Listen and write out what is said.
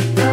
Bye.